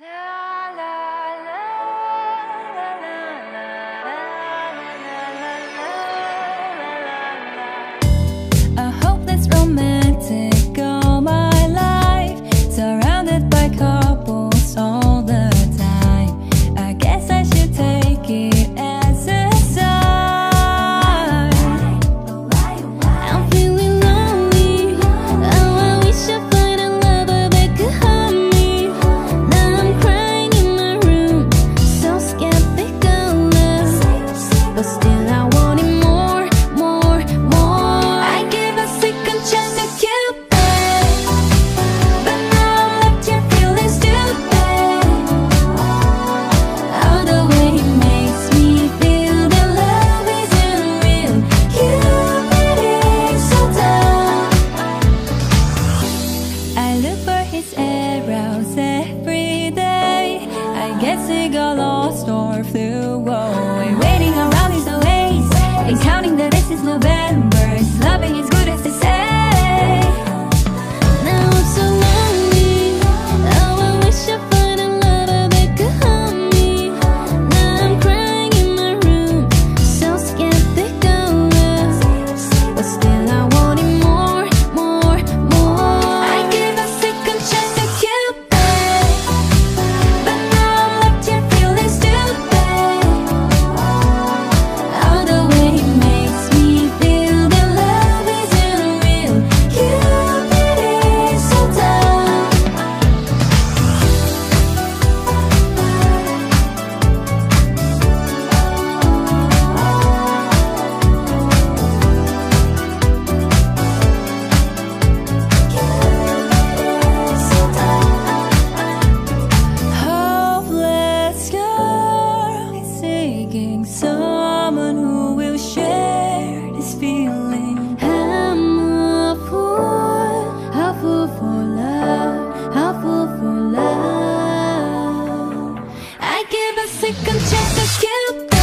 Ah. flew. Whoa, we're waiting around these delays and counting that this is November. sick, I'm check, I